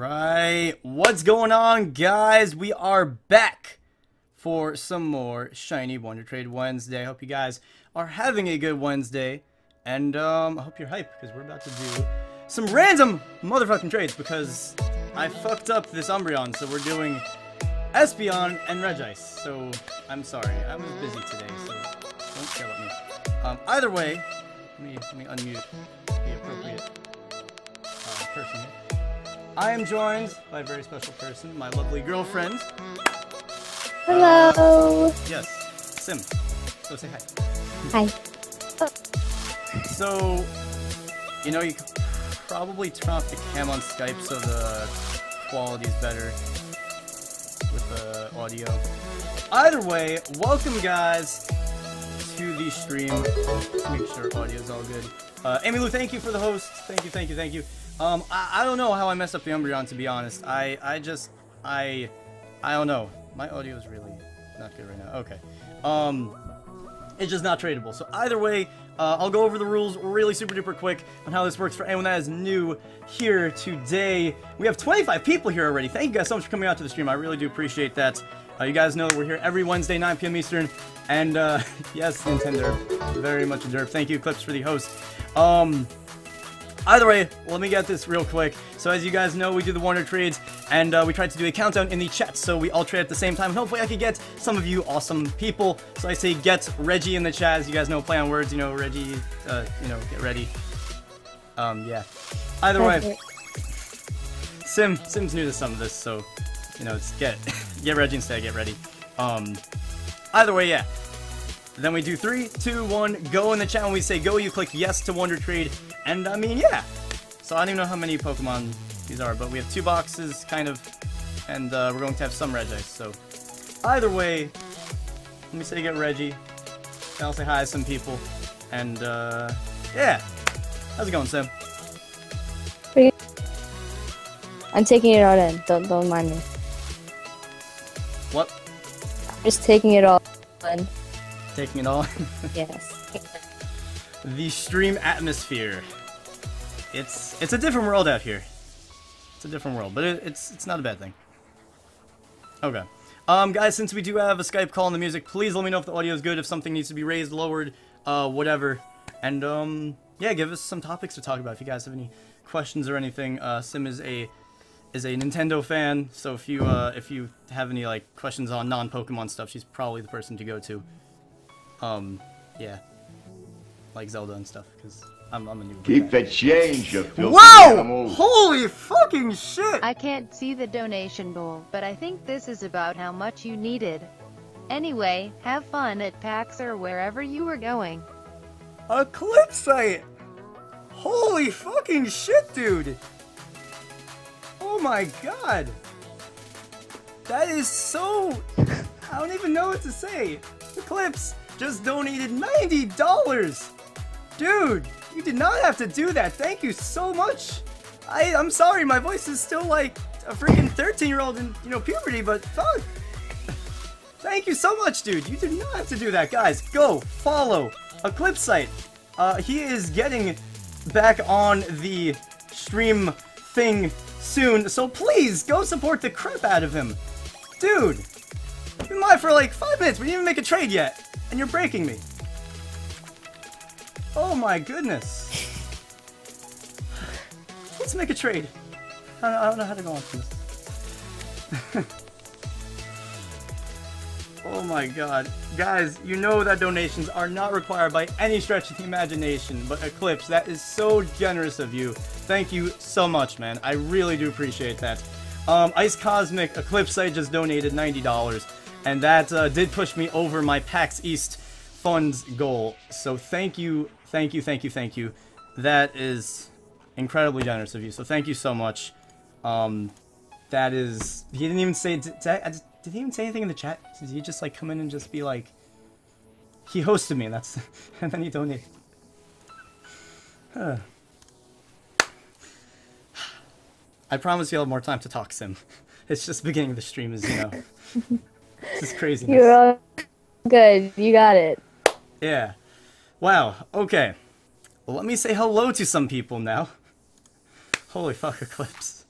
Alright, what's going on guys? We are back for some more Shiny Wonder Trade Wednesday. I hope you guys are having a good Wednesday. And um, I hope you're hyped because we're about to do some random motherfucking trades because I fucked up this Umbreon. So we're doing Espeon and Regice. So I'm sorry, I was busy today, so don't care about me. Um, either way, let me, let me unmute the appropriate uh, person here. I am joined by a very special person, my lovely girlfriend. Hello. Yes, Sim. So say Hi. hi. So, you know, you could probably turn off the cam on Skype so the quality is better with the audio. Either way, welcome guys to the stream. Make sure audio is all good. Uh, Amy Lou, thank you for the host. Thank you, thank you, thank you. Um, I, I don't know how I messed up the Umbreon to be honest. I, I just, I, I don't know. My audio is really not good right now. Okay. Um, it's just not tradable. So either way, uh, I'll go over the rules really super duper quick on how this works for anyone that is new here today. We have 25 people here already. Thank you guys so much for coming out to the stream. I really do appreciate that. Uh, you guys know that we're here every Wednesday, 9 p.m. Eastern. And uh, yes, Nintendo, very much a derp. Thank you, Clips, for the host. Um, Either way, let me get this real quick. So as you guys know, we do the Wonder Trades, and uh, we tried to do a countdown in the chat, so we all trade at the same time. And hopefully I could get some of you awesome people. So I say get Reggie in the chat. As you guys know, play on words, you know, Reggie, uh, you know, get ready. Um, yeah. Either way, Sim, Sim's new to some of this, so, you know, it's get, get Reggie instead, get ready. Um, either way, yeah. Then we do three, two, one, go in the chat. When we say go, you click yes to Wonder Trade. And I mean, yeah. So I don't even know how many Pokemon these are, but we have two boxes, kind of. And uh, we're going to have some Regice, so. Either way, let me say get Reggie. And I'll say hi to some people. And, uh, yeah. How's it going, Sim? I'm taking it all in. Don't don't mind me. What? I'm just taking it all in. Taking it all? Yes. The stream atmosphere. It's it's a different world out here. It's a different world, but it, it's it's not a bad thing. Okay. Um, guys, since we do have a Skype call on the music, please let me know if the audio is good, if something needs to be raised, lowered, uh, whatever. And, um, yeah, give us some topics to talk about if you guys have any questions or anything. Uh, Sim is a is a Nintendo fan, so if you uh, if you have any like questions on non-Pokemon stuff, she's probably the person to go to. Um, yeah, like Zelda and stuff, because I'm I'm a new. Keep the change, you filthy Whoa! animal. Holy fucking shit! I can't see the donation bowl, but I think this is about how much you needed. Anyway, have fun at PAX or wherever you were going. A clip site! Holy fucking shit, dude! Oh my god! That is so... I don't even know what to say. Eclipse just donated $90! Dude, you did not have to do that. Thank you so much. I, I'm sorry, my voice is still like a freaking 13-year-old in, you know, puberty, but fuck. Thank you so much, dude. You did not have to do that. Guys, go follow Eclipse Site. Uh, he is getting back on the stream thing soon, so please go support the crap out of him. Dude, been live for like five minutes. We didn't even make a trade yet, and you're breaking me. Oh my goodness. Let's make a trade. I don't, I don't know how to go on from this. Oh my god. Guys, you know that donations are not required by any stretch of the imagination, but Eclipse, that is so generous of you. Thank you so much, man. I really do appreciate that. Um, Ice Cosmic Eclipse I just donated $90, and that uh, did push me over my PAX East funds goal. So thank you, thank you, thank you, thank you. That is incredibly generous of you, so thank you so much. Um, that is... He didn't even say... Did, did, did he even say anything in the chat? Did he just like come in and just be like... He hosted me, and that's... and then he donated. Huh. I promise you'll have more time to talk, Sim. It's just the beginning of the stream as you know... this is craziness. You're all good. You got it. Yeah. Wow, okay. Well, let me say hello to some people now. Holy fuck, Eclipse.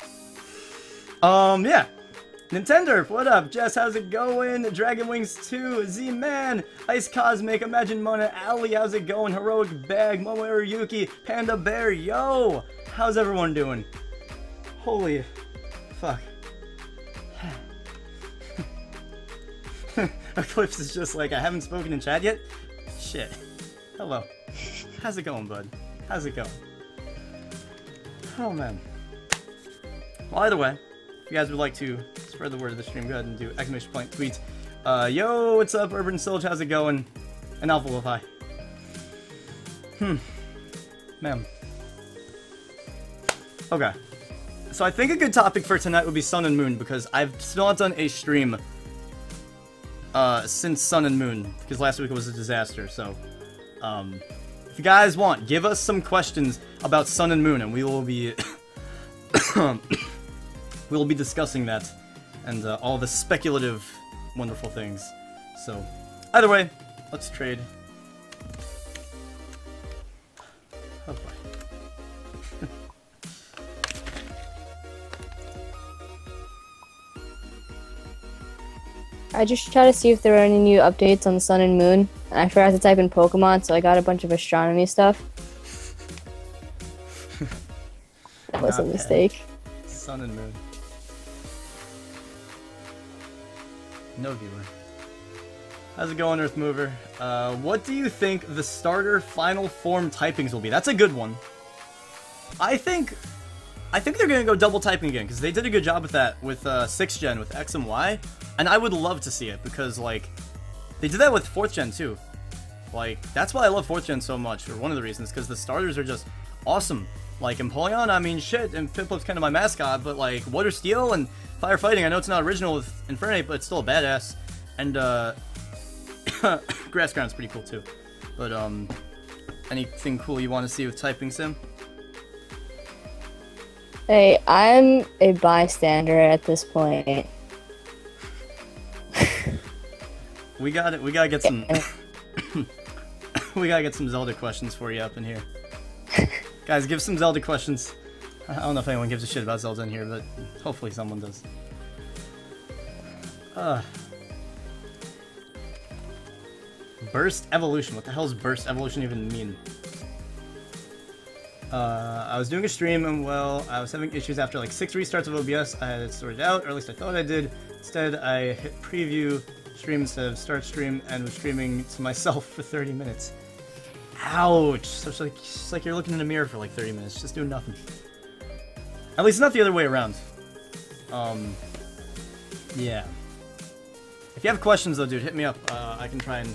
Um, yeah. Nintendo, what up? Jess, how's it going? Dragon Wings 2, Z-Man, Ice Cosmic, Imagine Mana, Ali, how's it going? Heroic Bag, Momoru Yuki, Panda Bear, yo! How's everyone doing? Holy fuck. Eclipse is just like, I haven't spoken in chat yet? Shit. Hello. How's it going, bud? How's it going? Oh, man. Well, either way, if you guys would like to spread the word of the stream, go ahead and do exclamation point tweets. Uh, yo, what's up, Urban Soldier? How's it going? And Alpha Wolf. Hmm. Man. Okay. So I think a good topic for tonight would be Sun and Moon, because I've still not done a stream uh, since Sun and Moon, because last week it was a disaster, so... Um, if you guys want, give us some questions about Sun and Moon, and we will be... we will be discussing that, and uh, all the speculative, wonderful things. So, either way, let's trade. I just tried to see if there were any new updates on the sun and moon. I forgot to type in Pokemon, so I got a bunch of astronomy stuff. that was a Not bad. mistake. Sun and Moon. No viewer. How's it going, Earth Mover? Uh, what do you think the starter final form typings will be? That's a good one. I think, I think they're gonna go double typing again because they did a good job with that with uh, gen with X and Y, and I would love to see it because like they did that with fourth gen too. Like that's why I love fourth gen so much, or one of the reasons, because the starters are just awesome. Like Empoleon, I mean shit, and Piplup's kind of my mascot, but like Water Steel and Firefighting, I know it's not original with Infernape, but it's still a badass. And uh Grass Ground's pretty cool too. But um anything cool you want to see with typing sim? Hey, I'm a bystander at this point. We got it. We gotta get some. we gotta get some Zelda questions for you up in here. Guys, give some Zelda questions. I don't know if anyone gives a shit about Zelda in here, but hopefully someone does. Uh. Burst evolution. What the hell does burst evolution even mean? Uh, I was doing a stream and well, I was having issues after like six restarts of OBS. I had it sorted out, or at least I thought I did. Instead, I hit preview stream instead of start stream and was streaming to myself for 30 minutes. Ouch! So it's like, it's like you're looking in a mirror for like 30 minutes, just doing nothing. At least not the other way around. Um, yeah. If you have questions though, dude, hit me up. Uh, I can try and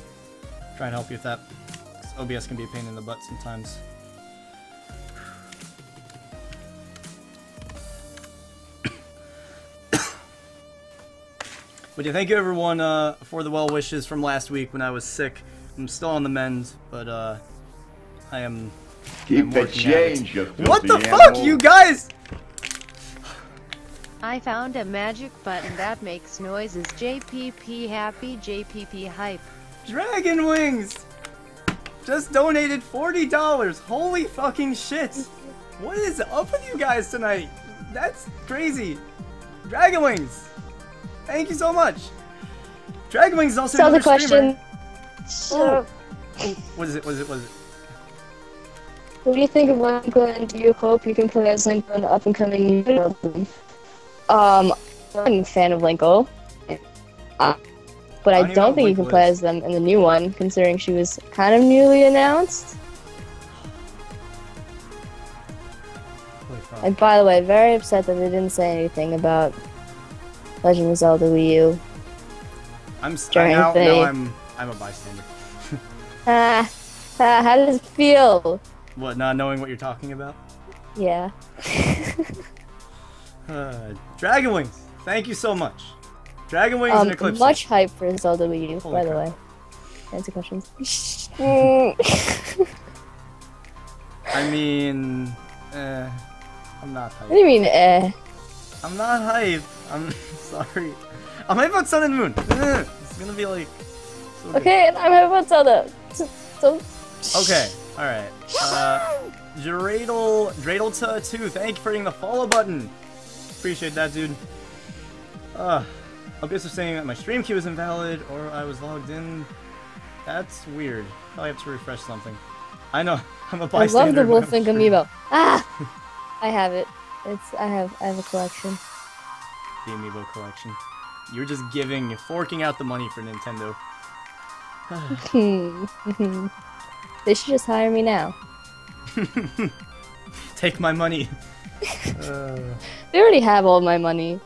try and help you with that. OBS can be a pain in the butt sometimes. But yeah, thank you everyone uh, for the well wishes from last week when I was sick. I'm still on the mend, but uh, I am. Keep the working at it. change, you What the filthy fuck, you guys? I found a magic button that makes noises. JPP happy, JPP hype. Dragon Wings just donated forty dollars. Holy fucking shit! What is up with you guys tonight? That's crazy. Dragon Wings, thank you so much. Dragon Wings is also So the another streamer. question. So, Oh, what is it? What is it? What is it? what do you think of Linkle? and Do you hope you can play as Linkle in the up and coming new album? Um, I'm a fan of Linkle. Uh, but I I don't even know don't what think you can play is. as them in the new one, considering she was kind of newly announced. And by the way, very upset that they didn't say anything about Legend of Zelda Wii U. I'm s- During now, now I'm I'm a bystander. Ah, ah, how does it feel? What? Not knowing what you're talking about? Yeah. Uh, Dragon Wings, thank you so much. Dragon Wings and um, Eclipse. much hype for Zelda Wii U, Holy by the way. Answer questions. I mean, eh, I'm not hype. what do you mean, eh? I'm not hype. I'm sorry. I'm hype about Sun and Moon. It's gonna be like. so. Okay, and I'm hype about Zelda. So, so Okay. All right. Uh, Dreidel Dreidel2, thank you for hitting the follow button. Appreciate that, dude. Uh, Abyss is saying that my stream queue is invalid or I was logged in. That's weird. Probably have to refresh something. I know. I'm a I bystander. I love the but I'm Wolf and Amiibo. Ah! I have it. It's I have I have a collection. The Amiibo collection. You're just giving, forking out the money for Nintendo. Hmm. they should just hire me now. Take my money. uh, They already have all my money.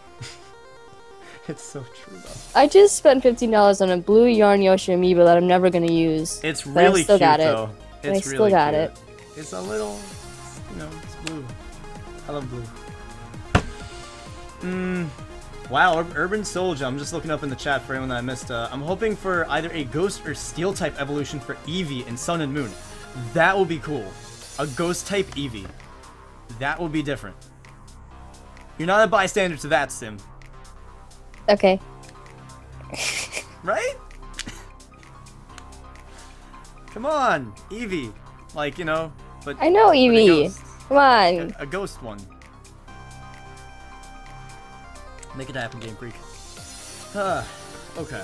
it's so true though. I just spent fifteen dollars on a blue yarn Yoshi amiibo that I'm never gonna use. It's really still cute got it. though. But I still really got cute. it. It's a little, you know, it's blue. I love blue. Mmm. Wow, Ur- Urban Soldier. I'm just looking up in the chat for anyone that I missed. Uh, I'm hoping for either a Ghost or Steel type evolution for Eevee in Sun and Moon. That will be cool. A Ghost type Eevee. That will be different. You're not a bystander to that, Sim. Okay. Right? Come on, Eevee. Like, you know, but I know Eevee. Come on. A, a ghost one. Make it happen, Game Freak. Ah, okay.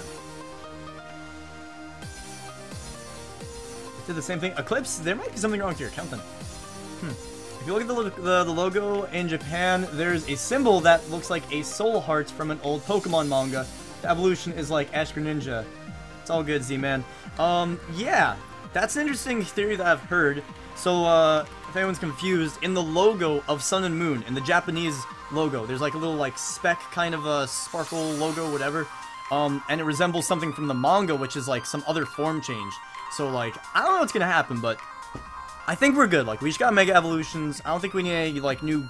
Did the same thing. Eclipse, there might be something wrong with your account then. Hmm. If you look at the, the, the logo in Japan, there's a symbol that looks like a soul heart from an old Pokemon manga. The evolution is like Ash Greninja. It's all good, Z-Man. Um, yeah. That's an interesting theory that I've heard. So, uh, if anyone's confused, in the logo of Sun and Moon, in the Japanese logo, there's like a little, like, speck kind of a sparkle logo, whatever. Um, and it resembles something from the manga, which is like some other form change. So, like, I don't know what's gonna happen, but I think we're good. Like, we just got Mega Evolutions. I don't think we need any, like, new,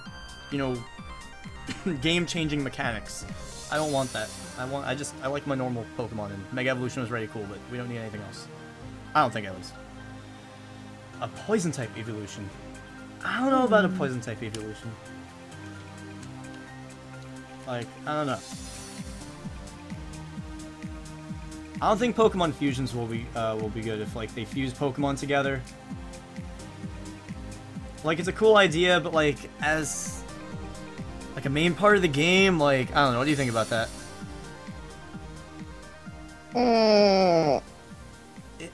you know, game-changing mechanics. I don't want that. I want, I just, I like my normal Pokemon, and Mega Evolution was really cool, but we don't need anything else. I don't think at least. A poison type evolution. I don't know about a poison type evolution. Like, I don't know. I don't think Pokemon fusions will be uh, will be good if like they fuse Pokemon together. Like it's a cool idea, but like as like a main part of the game, like I don't know. What do you think about that? Mm,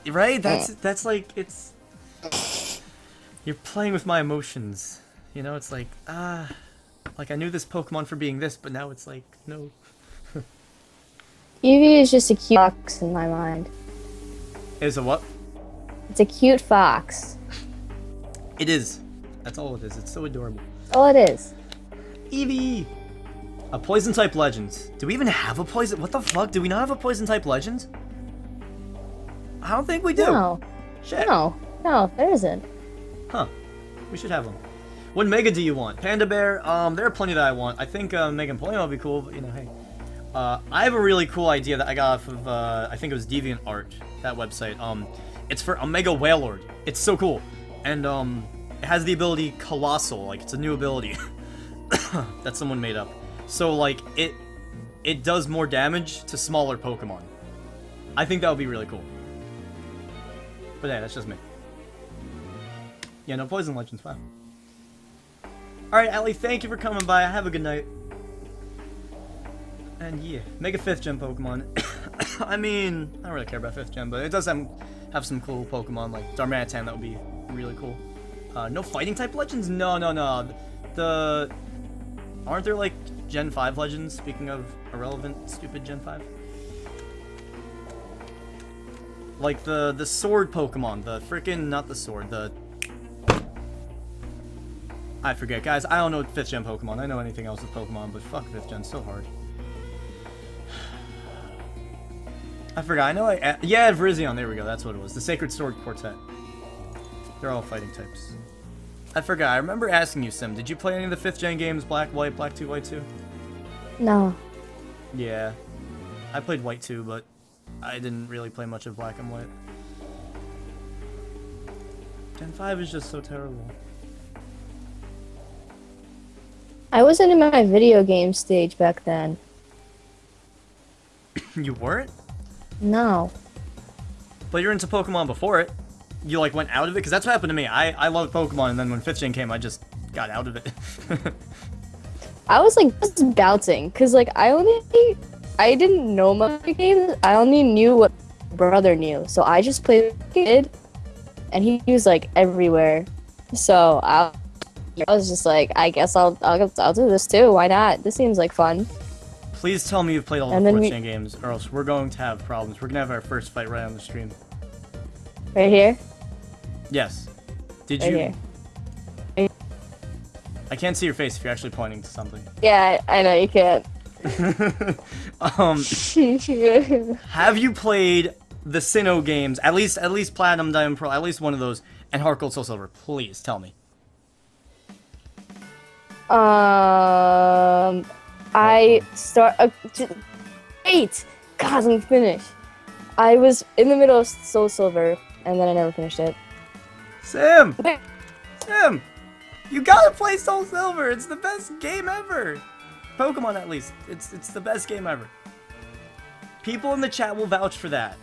right? That's that's like it's you're playing with my emotions. You know, it's like ah, like I knew this Pokemon for being this, but now it's like no. Eevee is just a cute fox in my mind. Is a what? It's a cute fox. It is. That's all it is. It's so adorable. All it is. Eevee. A poison type legend. Do we even have a poison? What the fuck? Do we not have a poison type legend? I don't think we do. No, Shit. no, no, there isn't. Huh. We should have them. What Mega do you want? Panda Bear? Um, there are plenty that I want. I think uh, Mega Empoleon would be cool, but you know, hey. Uh, I have a really cool idea that I got off of, uh, I think it was DeviantArt, that website. Um, it's for Omega Wailord. It's so cool. And, um, it has the ability Colossal, like, it's a new ability that someone made up. So, like, it, it does more damage to smaller Pokemon. I think that would be really cool. But yeah, that's just me. Yeah, no Poison Legends, wow. Alright, Allie, thank you for coming by. Have a good night. And yeah, Mega 5th Gen Pokemon. I mean, I don't really care about 5th Gen, but it does have, have some cool Pokemon, like Darmanitan, that would be really cool. Uh, no Fighting type Legends? No, no, no. The... Aren't there, like, Gen 5 Legends, speaking of irrelevant, stupid Gen 5? Like the the sword Pokemon, the freaking not the sword, the I forget, guys. I don't know 5th gen Pokemon. I know anything else with Pokemon, but fuck 5th gen, so hard. I forgot. I know I yeah, Virizion. There we go. That's what it was. The Sacred Sword Quartet. They're all fighting types. I forgot. I remember asking you, Sim. Did you play any of the 5th gen games? Black, White, Black 2, White 2? No. Yeah. I played White 2, but I didn't really play much of Black and White. Gen 5 is just so terrible. I wasn't in my video game stage back then. you weren't? No. But you're into Pokemon before it. You like went out of it because that's what happened to me. I I loved Pokemon, and then when fifth gen came, I just got out of it. I was like just bouncing because like I only I didn't know much games. I only knew what brother knew, so I just played kid, and he was like everywhere. So I, I was just like, I guess I'll I'll I'll do this too. Why not? This seems like fun. Please tell me you've played all And the 4th we- gen games, or else we're going to have problems. We're gonna have our first fight right on the stream. Right here, Yes. Did right you? here. I can't see your face if you're actually pointing to something. Yeah, I, I know you can't. um, have you played the Sinnoh games? At least, at least Platinum, Diamond, Pearl, at least one of those, and Heart Gold, Soul Silver. Please tell me. Um, I start. Uh, wait, God, let me finish. I was in the middle of Soul Silver, and then I never finished it. Sim, Okay. Sim, you gotta play Soul Silver. It's the best game ever. Pokemon, at least. It's it's the best game ever. People in the chat will vouch for that.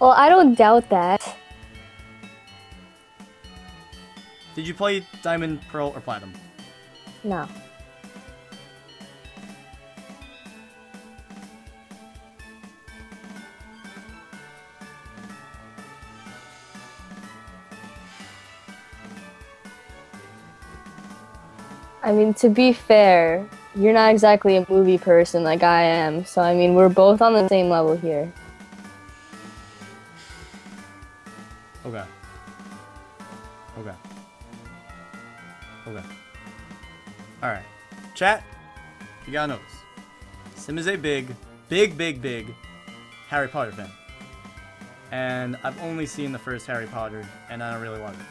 Well, I don't doubt that. Did you play Diamond, Pearl, or Platinum? No. I mean, to be fair, you're not exactly a movie person like I am, so I mean, we're both on the same level here. Okay. Okay. Okay. Alright. Chat, you gotta know this. Sim is a big, big, big, big Harry Potter fan. And I've only seen the first Harry Potter, and I don't really love it.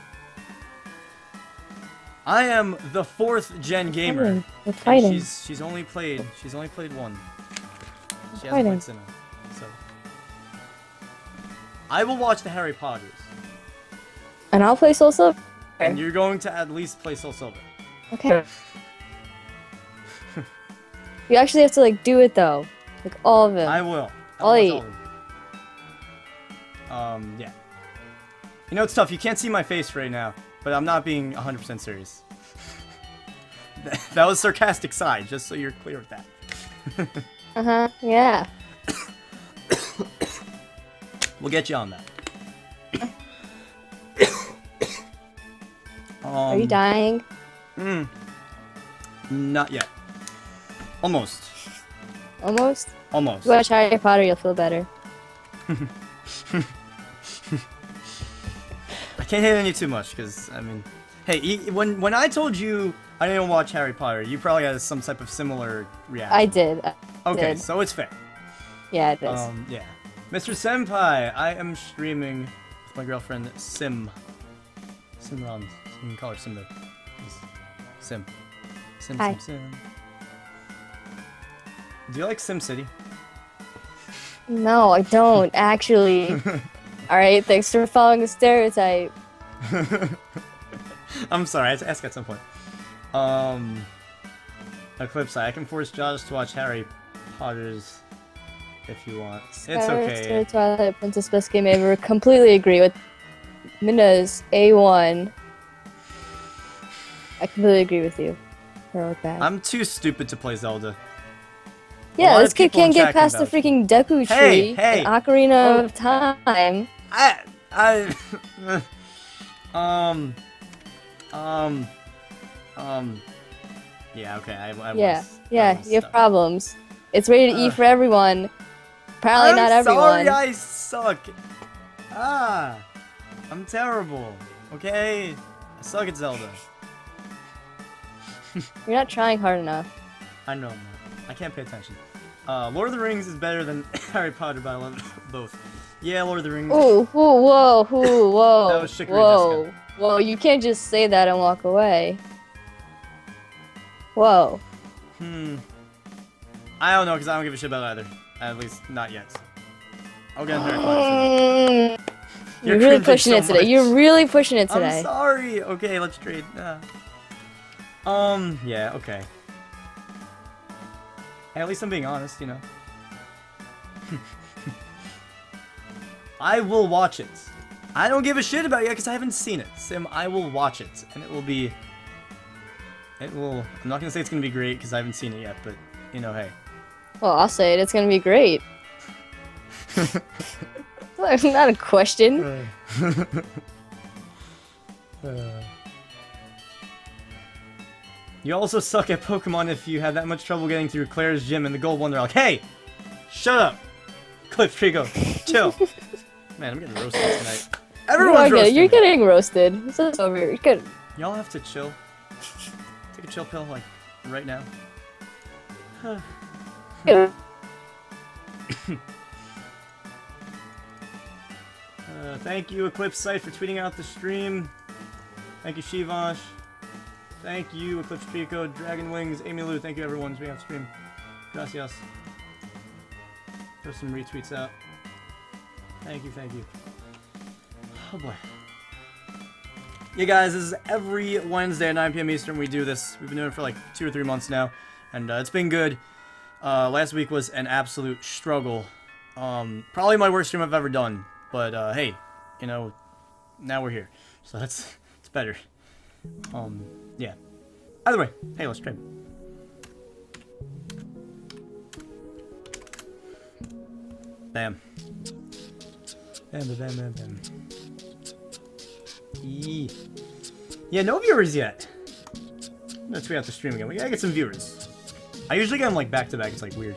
I am the fourth gen gamer. We're fighting. She's she's only played she's only played one. She hasn't played Sinnoh, so I will watch the Harry Potters. And I'll play Soul Silver. And you're going to at least play Soul Silver. Okay. you actually have to like do it though, like all of them. I will. I Oi. will watch all of them. Um, yeah. You know, it's tough. You can't see my face right now, but I'm not being 100% serious. that was sarcastic side, just so you're clear with that. Uh huh. Yeah. We'll get you on that. um, Are you dying? Mm, not yet. Almost. Almost. Almost. Watch Harry Potter, you'll feel better. I can't hit on you too much because I mean, hey, when when I told you I didn't watch Harry Potter, you probably had some type of similar reaction. I did. I Okay, did. so it's fair. Yeah, it is. Um, yeah, Mr. Senpai, I am streaming with my girlfriend Sim. Simran, you can call her Sim. though. Please. Sim. Sim. Hi. Sim. Sim. Do you like Sim City? no, I don't actually. All right. Thanks for following the stereotype. I'm sorry, I had to ask at some point. Um, Eclipse, I can force Josh to watch Harry Potter's if you want. It's okay. Sword, Twilight Princess best game ever. Completely agree with Minna's A1. I completely agree with you. Heroic bad. I'm too stupid to play Zelda. yeah, this kid can't get past the freaking Deku tree Hey, hey. in Ocarina Oh. of Time. I, I, um, um, um, yeah, okay, I, I Yeah, was. Yeah, was you have problems. It's rated E Ugh. for everyone. Apparently I'm not everyone. sorry, I suck. Ah, I'm terrible. Okay, I suck at Zelda. You're not trying hard enough. I know. I can't pay attention. Uh, Lord of the Rings is better than Harry Potter, but I love both. Yeah, Lord of the Rings. Ooh, ooh, whoa, ooh, whoa, That was Chicory whoa, whoa! You can't just say that and walk away. Whoa. Hmm. I don't know, because I don't give a shit about either. At least, not yet. I'll get in Harry Potter. Mm. You're, You're really pushing so it today. much. You're really pushing it today. I'm sorry. Okay, let's trade. Uh, um, yeah, okay. At least I'm being honest, you know. I will watch it. I don't give a shit about it because I haven't seen it. Sim, I will watch it, and it will be It will. I'm not gonna say it's gonna be great because I haven't seen it yet, but you know, hey. Well, I'll say it. It's gonna be great. That's not a question. You also suck at Pokemon if you had that much trouble getting through Clair's gym and the gold one. They're like, hey, shut up, Cliff Trigo, chill. Man, I'm getting roasted tonight. You Everyone's are getting, roasting. you're getting roasted. This is over. You're good. Y'all have to chill. Take a chill pill, like right now. Uh, thank you, Eclipse Site, for tweeting out the stream. Thank you, Shivash. Thank you, Eclipse Pico, Dragon Wings, Amy Lou. Thank you, everyone, tweeting out stream. Gracias. Throw some retweets out. Thank you, thank you. Oh boy. Yeah, guys, this is every Wednesday at 9 p.m. Eastern. We do this. We've been doing it for like two or three months now, and uh, it's been good. Uh, last week was an absolute struggle. Um, probably my worst stream I've ever done. But uh, hey, you know, now we're here, so that's it's better. Um, yeah. Either way, hey, let's stream. Bam. Bam, bam, bam, bam. Yeah, no viewers yet. Let's tweet out the stream again. We gotta get some viewers. I usually get them like back to back. It's like weird.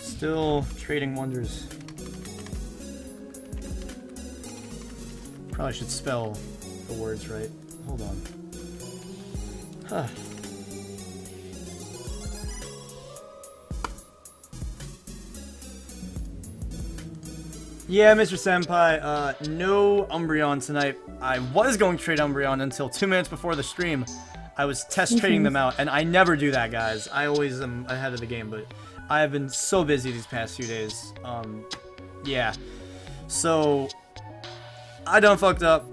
Still trading wonders. Probably should spell the words right. Hold on. Huh. Yeah, Mr. Senpai, uh, no Umbreon tonight. I was going to trade Umbreon until two minutes before the stream. I was test trading them out, and I never do that, guys. I always am ahead of the game, but I have been so busy these past few days. Um, yeah. So, I done fucked up.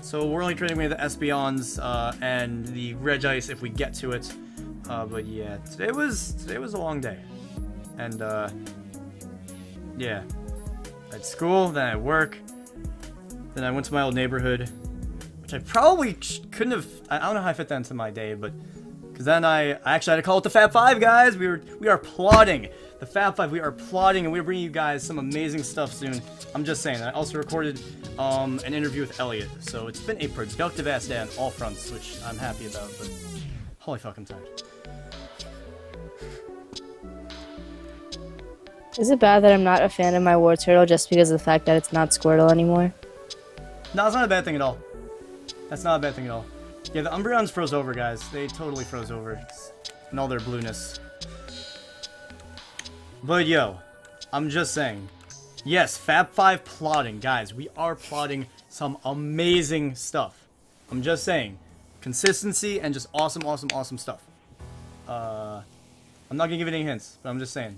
So we're only trading away the Espeons uh, and the Regice if we get to it. Uh, but yeah, today was today was a long day, and uh, yeah, at school, then at work, then I went to my old neighborhood, which I probably couldn't have. I don't know how I fit that into my day, but because then I, I actually had to call it the Fab Five, guys. We were we are plotting the Fab Five. We are plotting, and we're bringing you guys some amazing stuff soon. I'm just saying. I also recorded um, an interview with Elliot, so it's been a productive ass day on all fronts, which I'm happy about. But holy fuck, I'm tired. Is it bad that I'm not a fan of my Wartortle just because of the fact that it's not Squirtle anymore? No, it's not a bad thing at all. That's not a bad thing at all. Yeah, the Umbreons froze over, guys. They totally froze over. And all their blueness. But yo, I'm just saying. Yes, Fab 5 plotting. Guys, we are plotting some amazing stuff. I'm just saying. Consistency and just awesome, awesome, awesome stuff. Uh, I'm not gonna give it any hints, but I'm just saying.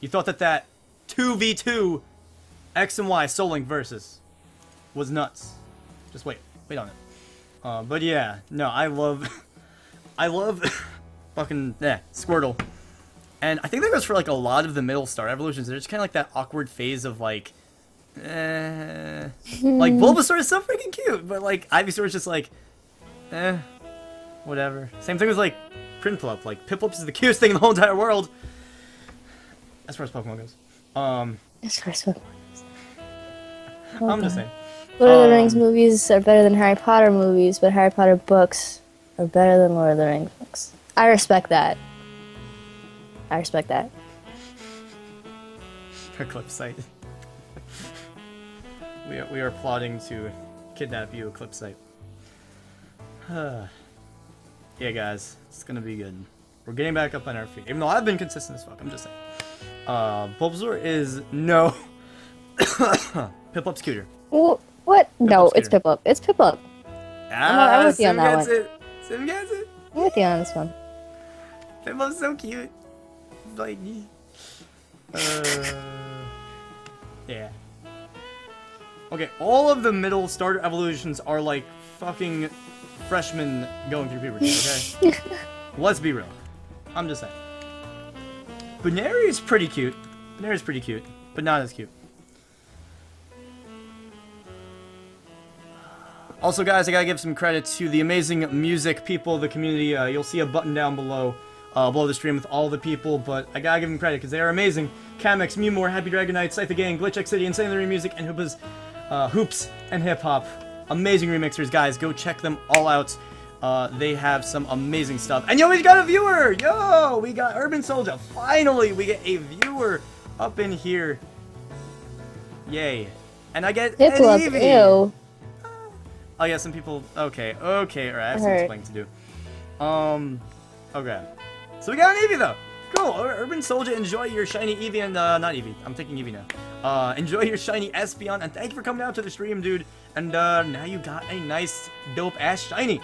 You thought that that 2v2 X and Y Soul Link versus was nuts. Just wait, wait on it. Uh, but yeah, no, I love, I love, fucking yeah, Squirtle, and I think that goes for like a lot of the middle star evolutions. There's kind of like that awkward phase of like, eh, like Bulbasaur is so freaking cute, but like Ivysaur is just like, eh, whatever. Same thing with like Prinplup. Like Piplup is the cutest thing in the whole entire world, as far as Pokemon goes. Um, It's first one. I'm just saying. Lord of the Um, Rings movies are better than Harry Potter movies, but Harry Potter books are better than Lord of the Rings books. I respect that. I respect that. Eclipse site. we are, we are plotting to kidnap you, Eclipse site. yeah, guys, it's gonna be good. We're getting back up on our feet. Even though I've been consistent as fuck, I'm just saying. Uh, Bulbasaur is no. Piplup's cuter. Wh- What? No, Piplup it's. Piplup. It's Piplup. Ah, I'm with you on that gets one. it. Sim gets it. I'm with you on this one. Piplup's so cute. Like, uh, yeah. Okay, all of the middle starter evolutions are like fucking freshmen going through puberty, okay? Let's be real. I'm just saying. Buneary is pretty cute. Buneary is pretty cute, but not as cute. Also, guys, I gotta give some credit to the amazing music people of the community. Uh, you'll see a button down below, uh, below the stream with all the people, but I gotta give them credit because they are amazing. Camex, Mewmore, Happy Dragon Knight, Scythe Gang, Glitch X City, Insane Larry Music, and Hoopas, uh, Hoops and Hip Hop. Amazing remixers, guys. Go check them all out. Uh, they have some amazing stuff. And yo, we got a viewer! Yo, we got Urban Soldier. Finally, we get a viewer up in here. Yay. And I get an look, ew. Oh yeah, some people. Okay, okay, alright. I have some explaining to do. Um, okay. So we got an Eevee though. Cool. Urban Soldier, enjoy your shiny Eevee and uh, not Eevee. I'm taking Eevee now. Uh, enjoy your shiny Espeon and thank you for coming out to the stream, dude. And uh, now you got a nice, dope ass shiny.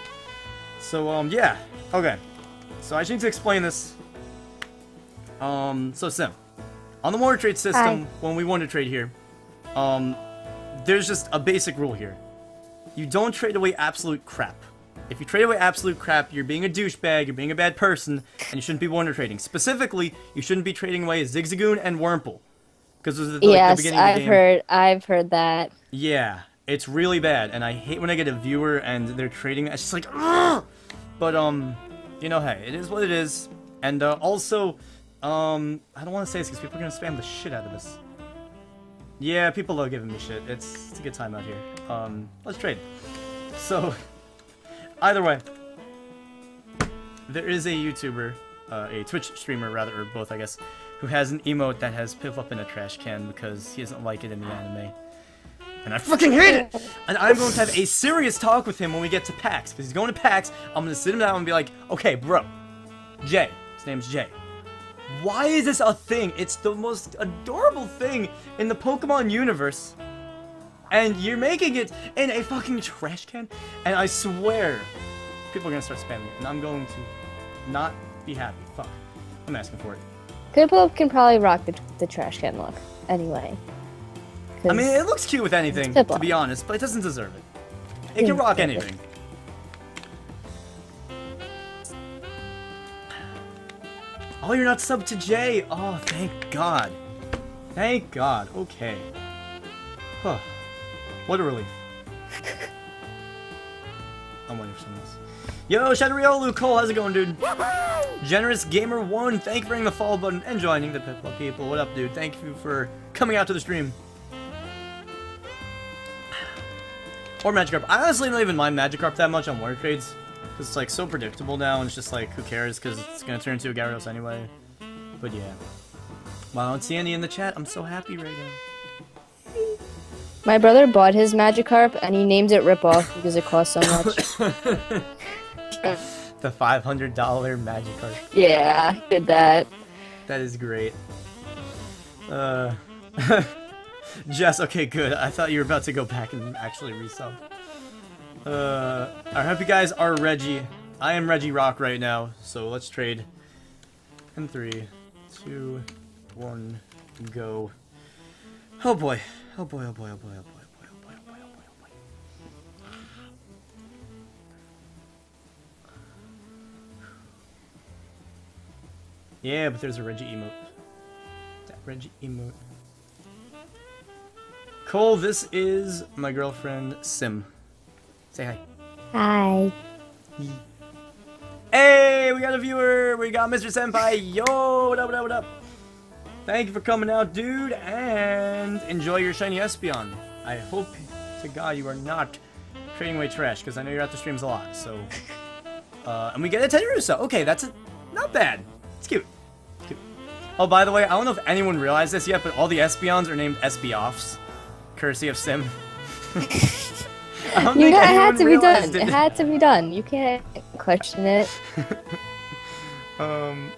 So um, yeah. Okay. So I just need to explain this. Um, so Sim, on the Wonder Trade system, Hi. when we want to trade here, um, there's just a basic rule here. You don't trade away absolute crap. If you trade away absolute crap, you're being a douchebag, you're being a bad person, and you shouldn't be wonder trading. Specifically, you shouldn't be trading away Zigzagoon and Wurmple. Because those are the, like, the yes, beginning of the I've game. heard. I've heard that. Yeah, it's really bad, and I hate when I get a viewer and they're trading. It's just like, Ugh! but um, you know, hey, it is what it is. And uh, also, um, I don't want to say this because people are gonna spam the shit out of this. Yeah, people love giving me shit. It's, it's a good time out here. Um, let's trade. So, either way, there is a YouTuber, uh, a Twitch streamer rather, or both, I guess, who has an emote that has Piplup in a trash can because he doesn't like it in the anime. And I fucking hate it! And I'm going to have a serious talk with him when we get to PAX, because he's going to PAX. I'm going to sit him down and be like, okay, bro, Jay, his name's Jay. Why is this a thing? It's the most adorable thing in the Pokemon universe. And you're making it in a fucking trash can? And I swear, people are gonna start spamming it, and I'm going to not be happy. Fuck. I'm asking for it. People can probably rock the, the trash can look. Anyway. I mean, it looks cute with anything, to be honest, but it doesn't deserve it. It can rock anything. Oh, you're not subbed to Jay. Oh, thank God. Thank God. Okay. Huh. What a relief. I'm waiting for someone else. Yo, Shadoriolu Cole, how's it going, dude? Generous Gamer One, thank you for hitting the follow button and joining the Piplup people. What up, dude? Thank you for coming out to the stream. Or Magikarp. I honestly don't even mind Magikarp that much on War Trades. Because it's like so predictable now, and it's just like, who cares? Because it's going to turn into a Gyarados anyway. But yeah. Wow, I don't see any in the chat. I'm so happy right now. My brother bought his Magikarp and he named it Ripoff because it cost so much. The $500 Magikarp. yeah, he did that. That is great. Uh, Jess, okay, good. I thought you were about to go back and actually resub. Uh, I hope you guys are Reggie. I am Reggie Rock right now, so let's trade. In three, two, one, go. Oh boy. Oh boy, oh boy, oh boy, oh boy, oh boy, oh boy, oh boy, oh boy, oh boy. Yeah, but there's a Reggie emote. That Reggie emote. Cole, this is my girlfriend Sim. Say hi. Hi. Hey, we got a viewer. We got Mr. Senpai. Yo, what up, what up, what up? Thank you for coming out, dude, and enjoy your shiny Espeon. I hope to God you are not trading away trash, because I know you're at the streams a lot, so... Uh, and we get a Teddiursa. Okay, that's a, not bad. It's cute. It's cute. Oh, by the way, I don't know if anyone realized this yet, but all the Espeons are named Espeoffs. Courtesy of Sim. I don't You think know, it had to be done. realized It had to be done. You can't question it. Um,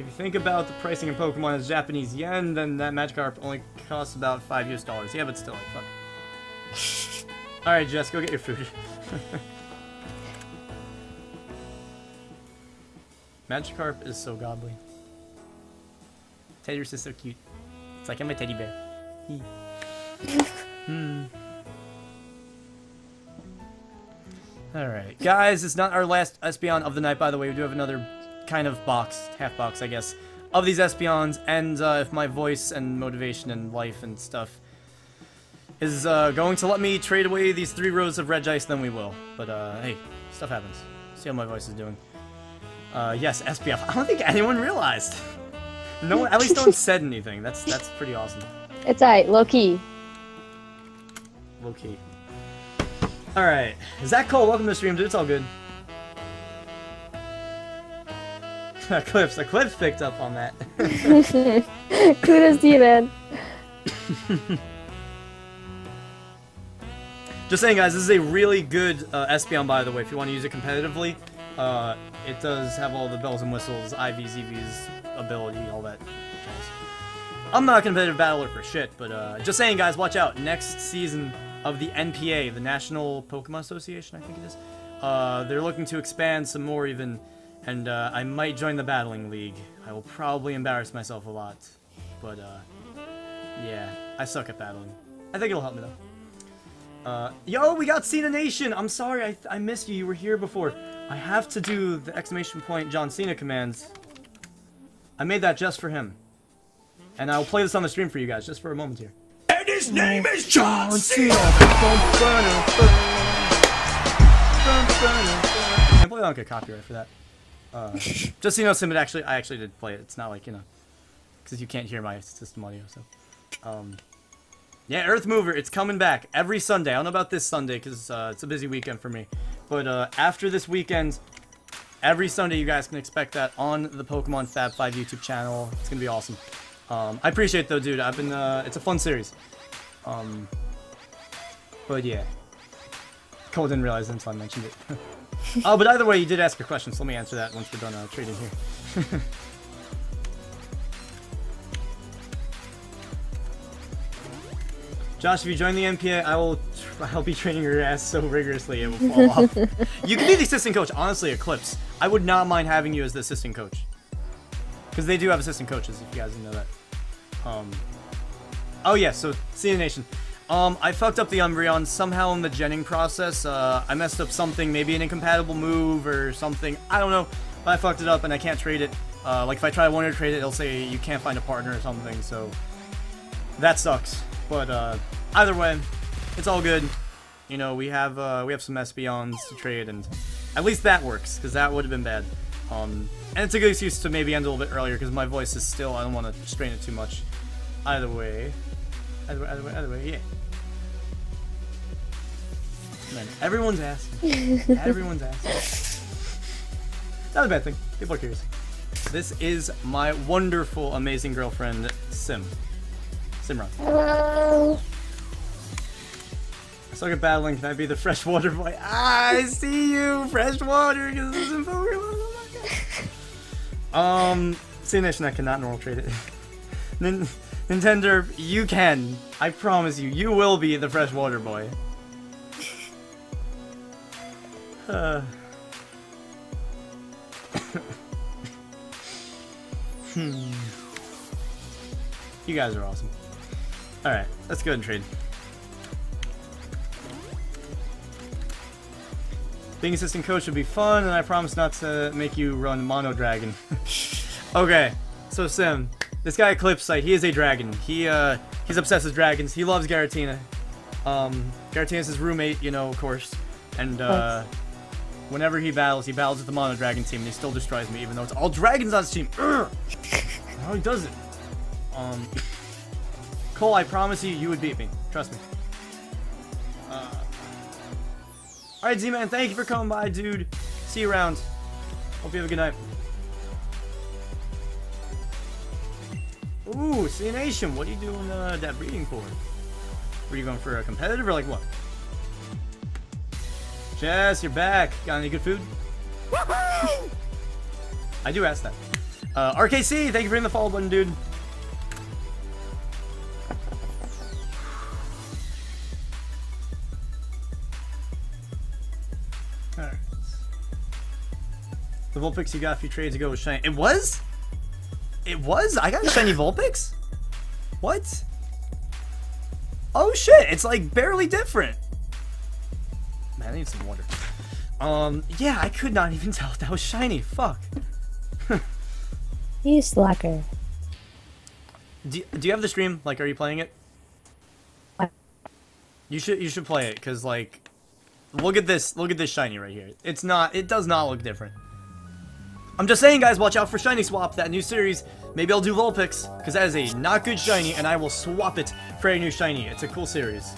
if you think about the pricing in Pokemon as Japanese yen, then that Magikarp only costs about five US dollars. Yeah, but still, like, fuck. All right, Jess, go get your food. Magikarp is so godly. Teddiursa is so cute. It's like I'm a teddy bear. Hmm. Alright. Guys, it's not our last Espeon of the night, by the way. We do have another kind of box, half box, I guess, of these Espeons. And uh, if my voice and motivation and life and stuff is uh, going to let me trade away these three rows of red Regice, then we will. But uh, hey, stuff happens. See how my voice is doing. Uh, yes, SPF. I don't think anyone realized. No one, at least no one said anything. That's that's pretty awesome. It's alright, low key. Low key. All right, Zach Cole, welcome to the stream, dude. It's all good. Eclipse, Eclipse picked up on that. Kudos to you, man. Just saying, guys, this is a really good uh, Espeon, by the way, if you want to use it competitively. Uh, it does have all the bells and whistles, IVs, EVs, ability, all that. I'm not a competitive battler for shit, but uh, just saying, guys, watch out. Next season of the NPA, the National Pokemon Association, I think it is, uh, they're looking to expand some more even, and uh, I might join the Battling League. I will probably embarrass myself a lot, but uh, yeah, I suck at battling. I think it'll help me though. Uh, yo, we got Cena Nation! I'm sorry, I, I missed you. You were here before. I have to do the exclamation point John Cena commands. I made that just for him. And I'll play this on the stream for you guys, just for a moment here. And his name is John Cena. I believe I don't get copyright for that. Uh, just so you know, Sim, it actually, I actually did play it. It's not like, you know, because you can't hear my system audio, so. Um, yeah, Earth Mover, it's coming back every Sunday. I don't know about this Sunday because uh, it's a busy weekend for me. But uh, after this weekend, every Sunday you guys can expect that on the Pokemon Fab 5 YouTube channel. It's going to be awesome. Um, I appreciate it though, dude. I've been, uh, it's a fun series. Um, but yeah. Cole didn't realize until I mentioned it. oh, but either way, you did ask a question, so let me answer that once we're done uh, trading here. Josh, if you join the NPA, I will. I'll be training your ass so rigorously it will fall off. You can be the assistant coach. Honestly, Eclipse, I would not mind having you as the assistant coach. Because they do have assistant coaches, if you guys didn't know that. Um. Oh yeah, so CN Nation. Um, I fucked up the Umbreon somehow in the genning process. Uh, I messed up something, maybe an incompatible move or something. I don't know. But I fucked it up and I can't trade it. Uh, like if I try one to trade it, it'll say you can't find a partner or something. So that sucks. But uh, either way, it's all good. You know, we have uh, we have some Espeons to trade, and at least that works, because that would have been bad. Um, and it's a good excuse to maybe end a little bit earlier, because my voice is still, I don't want to strain it too much. Either way. Either way, either way, either way, yeah. Man, everyone's asking. everyone's asking. Not a bad thing. People are curious. This is my wonderful, amazing girlfriend, Sim. Simran. Hello. I suck at battling. Can I be the freshwater boy? Ah, I see you, freshwater. Because this is in Pokemon. Oh my god. Um, see Nation, I cannot normal trade it. Nin- Nintendo, you can. I promise you, you will be the freshwater boy. Uh. You guys are awesome. Alright, let's go and trade. Being assistant coach would be fun, and I promise not to make you run Mono Dragon. okay, so Sim, this guy Eclipse, he is a dragon. He uh he's obsessed with dragons. He loves Giratina. Um Giratina's his roommate, you know, of course. And uh whenever he battles, he battles with the Mono Dragon team and he still destroys me, even though it's all dragons on his team. Urgh! How he does it. Um Cole, I promise you, you would beat me. Trust me. Uh, Alright, Z-Man, thank you for coming by, dude. See you around. Hope you have a good night. Ooh, C Nation, what are you doing uh, that breeding for? Were you going for a competitive or like what? Jess, you're back. Got any good food? I do ask that. Uh, RKC, thank you for hitting the follow button, dude. Alright. The Vulpix you got a few trades ago was shiny. It was? It was? I got a shiny Vulpix? What? Oh shit, it's like barely different. Man, I need some water. Um, yeah, I could not even tell if that was shiny. Fuck. You slacker. Do, do you have the stream? Like, are you playing it? You should you should play it because like, look at this look at this shiny right here. It's not it does not look different. I'm just saying, guys, watch out for Shiny Swap, that new series. Maybe I'll do Vulpix, because that is a not good shiny, and I will swap it for a new shiny. It's a cool series.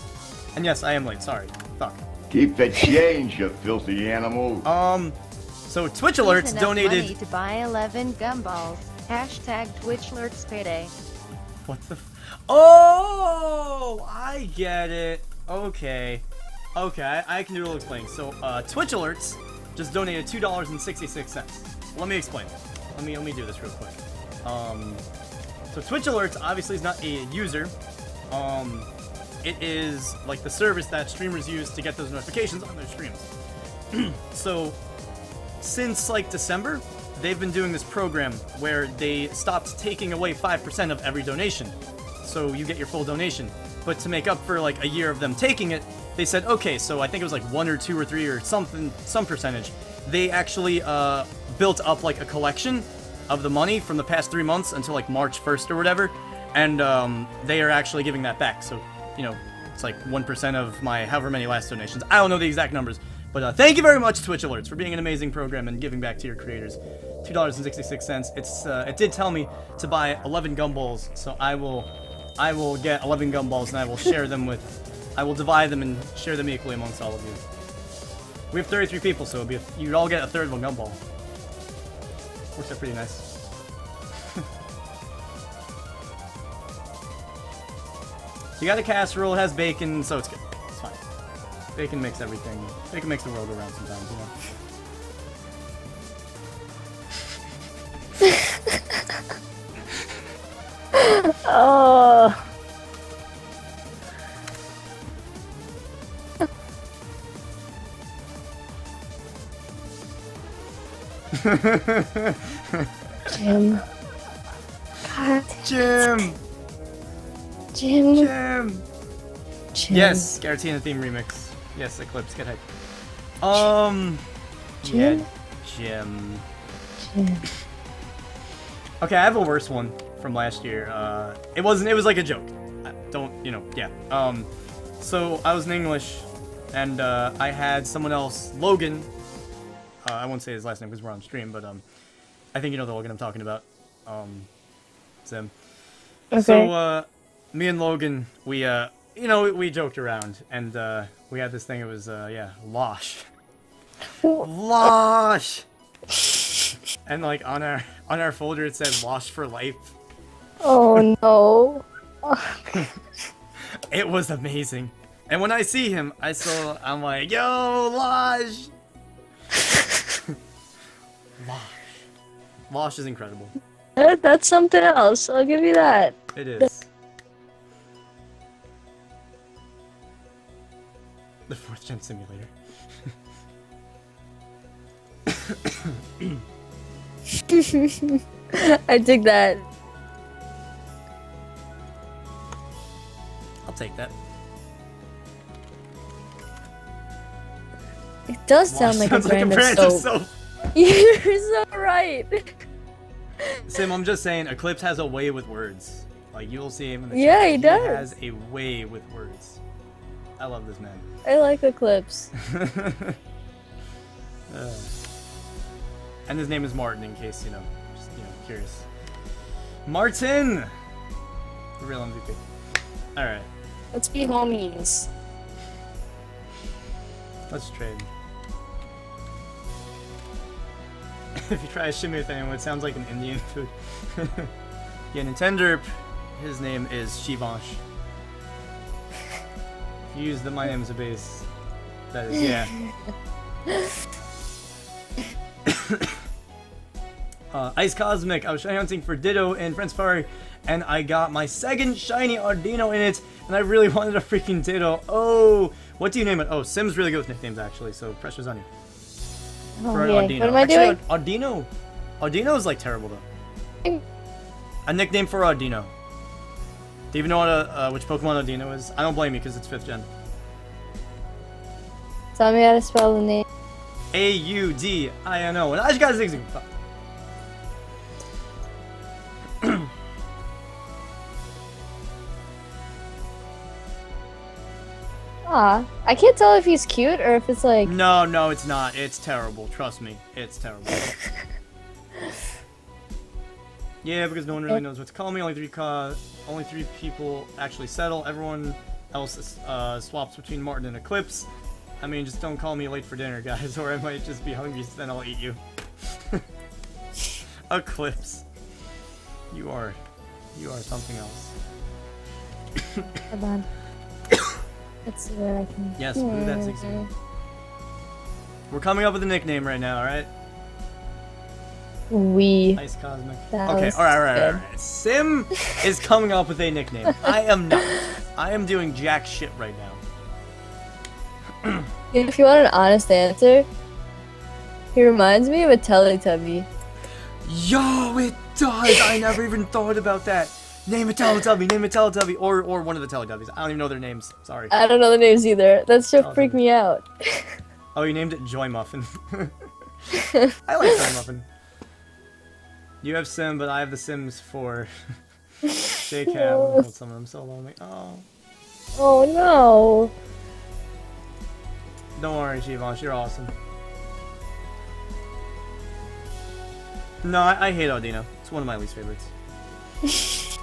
And yes, I am late. Sorry. Fuck. Keep the change, you filthy animal. Um, so Twitch Here's Alerts enough donated... money to buy 11 gumballs. Hashtag Twitch Alerts payday. What the f- Oh! I get it. Okay. Okay, I, I can do a little explaining. So, uh, Twitch Alerts just donated $2.66. Let me explain. Let me, let me do this real quick. Um, so Twitch Alerts obviously is not a user. Um, it is like the service that streamers use to get those notifications on their streams. so, since like December, they've been doing this program where they stopped taking away 5% of every donation. So you get your full donation. But to make up for like a year of them taking it, they said, okay, so I think it was like one or two or three or something, some percentage. They actually uh, built up like a collection of the money from the past three months until like March 1st or whatever. And um, they are actually giving that back. So, you know, it's like 1% of my however many last donations. I don't know the exact numbers. But uh, thank you very much, Twitch Alerts, for being an amazing program and giving back to your creators. Two dollars and sixty-six cents. It's uh, it did tell me to buy 11 gumballs, so I will, I will get 11 gumballs and I will share them with, I will divide them and share them equally amongst all of you. We have 33 people, so you'd all get a third of a gumball. Works out pretty nice. You got a casserole, it has bacon, so it's good. It's fine. Bacon makes everything. Bacon makes the world go round sometimes, you know. Oh. Jim. God, Jim! Jim. Jim! Jim. Yes, Giratina theme remix. Yes, Eclipse, get hype. Um. Jim? Yeah, Jim. Jim. Okay, I have a worse one from last year. Uh, it wasn't. It was like a joke. I don't you know? Yeah. Um. So I was in English, and uh, I had someone else, Logan. Uh, I won't say his last name because we're on stream, but um, I think you know the Logan I'm talking about. Um, it's him. Okay. So, uh, me and Logan, we, uh, you know, we, we joked around, and, uh, we had this thing, it was, uh, yeah, Losh. Losh! and, like, on our, on our folder it said Losh for life. oh no. It was amazing. And when I see him, I still, I'm like, yo, Losh! Losh. Losh is incredible. That- That's something else. I'll give you that. It is. Simulator. I dig that. I'll take that. It does sound like a brand, brand of soap. soap. You're so right. Sim, I'm just saying, Eclipse has a way with words. Like you'll see him in the Yeah, chat. he does. has a way with words. I love this man. I like Eclipse. Uh, and his name is Martin, in case you know, just you know, curious. Martin, the real MVP. All right, Let's be homies. let's trade. if you try to shimmy with anyone, it sounds like an Indian food. yeah, Nintendo. His name is Shivansh. If you use the my name as a base, that is yeah. Uh, Ice Cosmic, I was shiny hunting for Ditto in Friend Safari, and I got my second shiny Audino in it, and I really wanted a freaking Ditto. Oh, what do you name it? Oh, Sim's really good with nicknames, actually, so pressure's on you. Oh, For yeah. Audino. What am I Actually, doing? Ard- Audino. Audino is like terrible, though. A nickname for Ardino. Do you even know what a, uh, which Pokemon Audino is? I don't blame you, because it's 5th gen. Tell me how to spell the name. A-U-D-I-N-O. And I just got a zigzag. Fuck. Ah, I can't tell if he's cute or if it's like. No, no, it's not. It's terrible. Trust me. It's terrible. yeah, because no one really knows what to call me. Only three ca- only three people actually settle. Everyone else uh, swaps between Martin and Eclipse. I mean, just don't call me late for dinner, guys, or I might just be hungry, so then I'll eat you. Eclipse. You are... You are something else. Hold on. Let's see where I can. Yes, move that zigzag. We're coming up with a nickname right now, alright? We. Ice Cosmic. Okay, alright, alright, alright. Sim is coming up with a nickname. I am not. I am doing jack shit right now. If you want an honest answer, he reminds me of a Teletubby. Yo, it does! I never even thought about that. Name a Teletubby, name a Teletubby, or or one of the Teletubbies. I don't even know their names. Sorry. I don't know the names either. That should Oh, freak me out. Oh, you named it Joy Muffin. I like Joy Muffin. You have Sim, but I have The Sims 4. Shake hands and hold someone. I'm so lonely. Oh. Oh no. Don't worry, Shivansh, you're awesome. No, I, I hate Audino. It's one of my least favorites.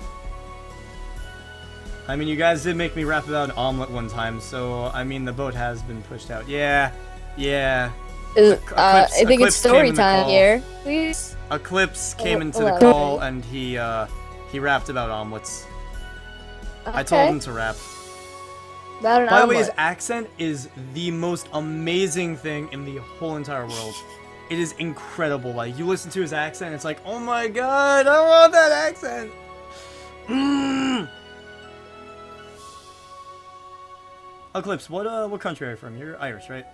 I mean, you guys did make me rap about an omelet one time, so I mean, the boat has been pushed out. Yeah, yeah. Is, Eclipse- uh, I think Eclipse it's story time here. Please. Eclipse came into the call and he uh, he rapped about omelets. I told him to rap. About an By the way, his accent is the most amazing thing in the whole entire world. It is incredible. Like you listen to his accent, it's like, oh my god, I want that accent. Mm. Eclipse, what uh, what country are you from? You're Irish, right?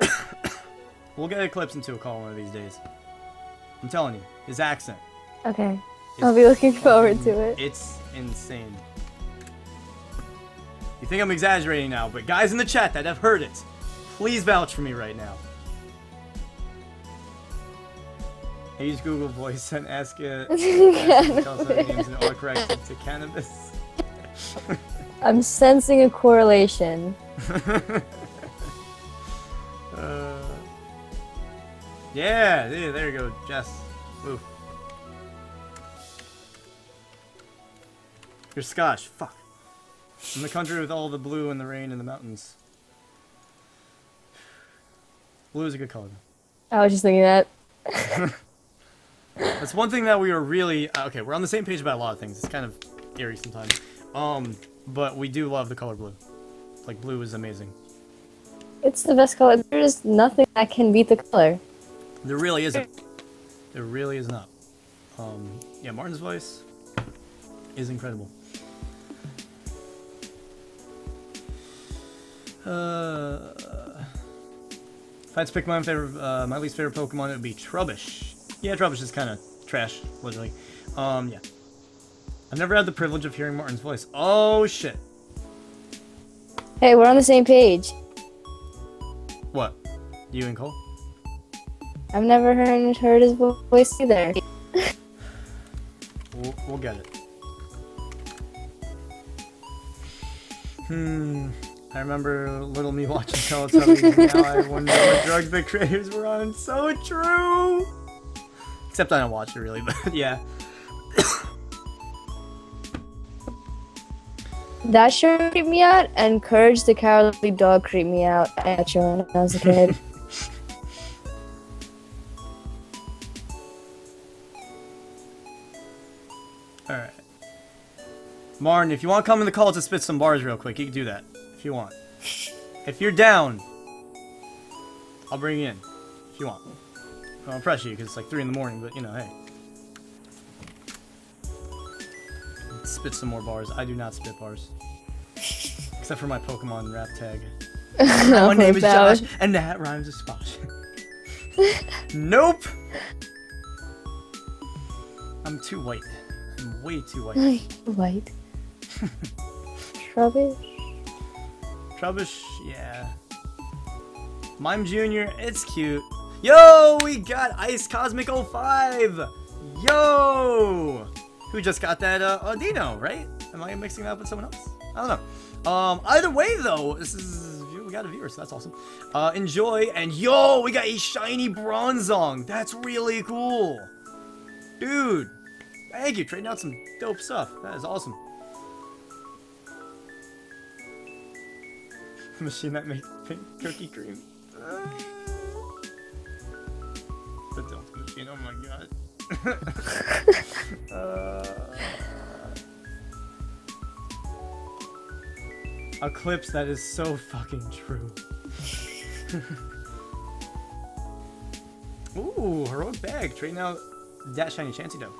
we'll get Eclipse into a call one of these days. I'm telling you, his accent. Okay. I'll be looking forward to it. It's insane. You think I'm exaggerating now, but guys in the chat that have heard it, please vouch for me right now. I use Google Voice and ask it. ask to tell us names autocorrect to cannabis. I'm sensing a correlation. yeah, there you go, Jess. Ooh. You're Scotch. Fuck. I'm the country with all the blue and the rain and the mountains. Blue is a good color. I was just thinking that. That's one thing that we are really uh, okay. We're on the same page about a lot of things. It's kind of eerie sometimes. Um, but we do love the color blue. Like blue is amazing. It's the best color. There's nothing that can beat the color. There really isn't. There really is not. Um, yeah, Martin's voice is incredible. Uh, if I had to pick my favorite, uh, my least favorite Pokemon, it would be Trubbish. Yeah, Trubbish is kind of trash, literally. Um, yeah. I've never had the privilege of hearing Martin's voice. Oh shit! Hey, we're on the same page. What? You and Cole? I've never heard heard his voice either. We'll, we'll get it. Hmm. I remember little me watching Teletubbies, and now I wonder what drugs the creators were on. So true! Except I don't watch it really, but yeah. That sure creeped me out, and Courage the Cowardly Dog creeped me out. I got you when I was a kid. Martin, if you want to come in the call to spit some bars real quick, you can do that. If you want. If you're down, I'll bring you in. If you want. I don't press you because it's like 3 in the morning, but you know, hey. Spit some more bars. I do not spit bars. Except for my Pokemon rap tag. my name is Josh, and that rhymes with Sposh. nope! I'm too white. I'm way too white. White. Trubbish. Trubbish, yeah. Mime Jr., it's cute. Yo, we got Ice Cosmic 05! Yo! Who just got that uh, Audino, right? Am I mixing that up with someone else? I don't know. Um, either way, though, this is we got a viewer, so that's awesome. Uh, enjoy, and yo, we got a shiny Bronzong. That's really cool, dude. Thank you, trading out some dope stuff. That is awesome. Machine that makes pink cookie cream. the Delta machine. Oh my god. uh... A clips that is so fucking true. Ooh, heroic bag. Trading out that shiny Chansey though.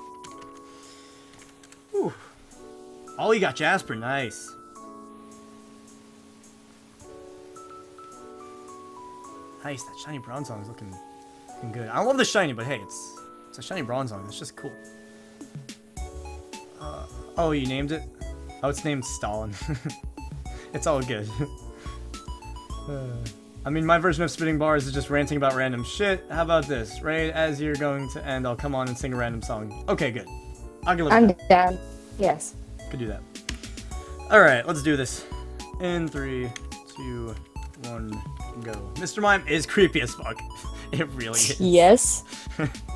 Ooh. Oh, you got Jasper. Nice. Nice. That shiny Bronzong is looking, looking good. I love the shiny, but hey, it's it's a shiny Bronzong. It's just cool. Uh, oh, you named it? Oh, it's named Stalin. It's all good. uh, I mean, my version of spitting bars is just ranting about random shit. How about this? Right as you're going to end, I'll come on and sing a random song. Okay, good. I'll give it I'm down. Yes. Could do that. Alright, let's do this. In three, two, one, go. Mr. Mime is creepy as fuck. it really is. Yes.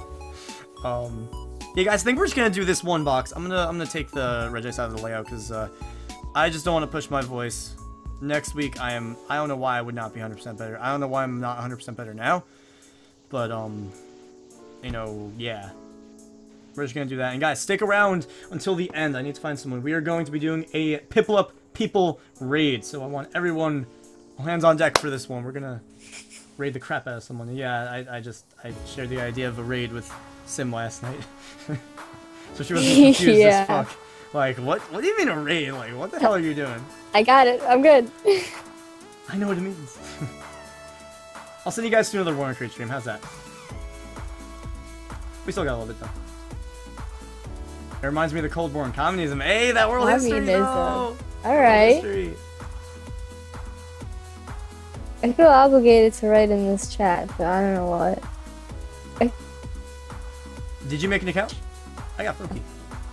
um, yeah, guys, I think we're just gonna do this one box. I'm gonna I'm gonna take the Regice out of the layout because uh, I just don't want to push my voice. Next week, I am. I don't know why I would not be 100% better. I don't know why I'm not 100% better now. But, um, you know, yeah. We're just going to do that. And guys, stick around until the end. I need to find someone. We are going to be doing a Piplup People raid. So I want everyone hands on deck for this one. We're going to raid the crap out of someone. Yeah, I, I just, I shared the idea of a raid with Sim last night. so she was confused yeah. as fuck. Like, what What do you mean a raid? Like, what the hell are you doing? I got it. I'm good. I know what it means. I'll send you guys to another Wonder Trade stream. How's that? We still got a little bit, though. It reminds me of the Cold War and communism. Hey, that world communism. history, though! Alright. I feel obligated to write in this chat, but I don't know what. I... Did you make an account? I got Funky.